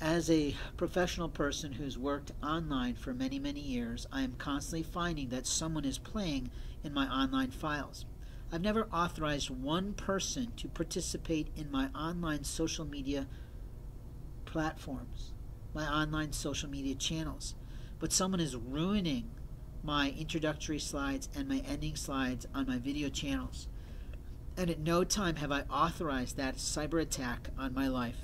As a professional person who's worked online for many, many years, I am constantly finding that someone is playing in my online files. I've never authorized one person to participate in my online social media platforms, my online social media channels, but someone is ruining my introductory slides and my ending slides on my video channels. And at no time have I authorized that cyber attack on my life.